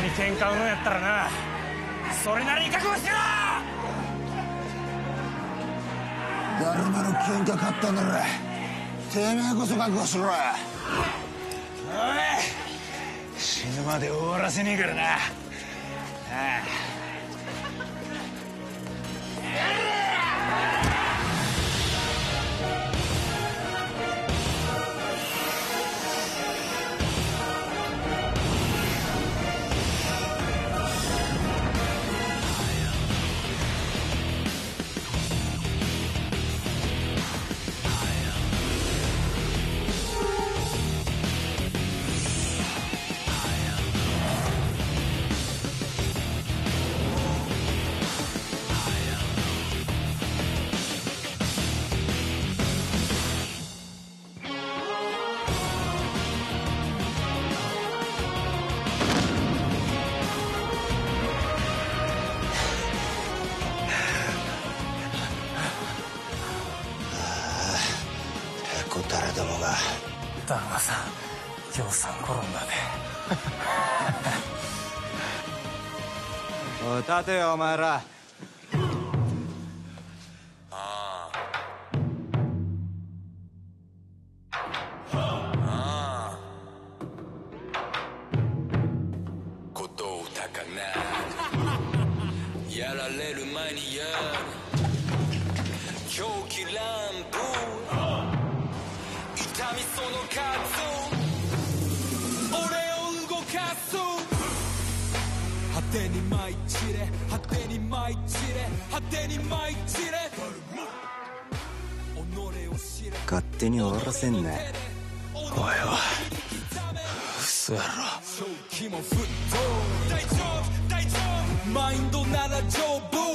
に喧嘩売るんやったらなそれなりに覚悟しろ！だるまの喧嘩買ったんだろてめえこそ覚悟しろ。おい死ぬまで終わらせねえからな。ああへこたれどもが。だるまさんぎょうさん転んだで おい立てよお前ら。やられる前にやる。狂気乱舞てに舞い散れ果てに舞い散れ果てに舞い散れ。勝手に終わらせんなお前は嘘やろ。正気も沸騰大丈夫大丈夫。マインドなら丈夫